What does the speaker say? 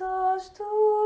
os olhos